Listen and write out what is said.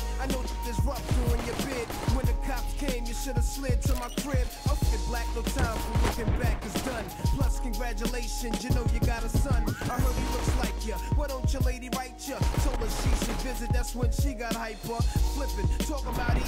kid. I know that there's rough during your bid. When the cops came, you should have slid to my crib. I'm fucking black, no time for looking back, it's done. Plus, congratulations, you know you got a son. I heard he looks like you. Why don't your lady write you? Told her she should visit, that's when she got hyper. Flippin', talk about he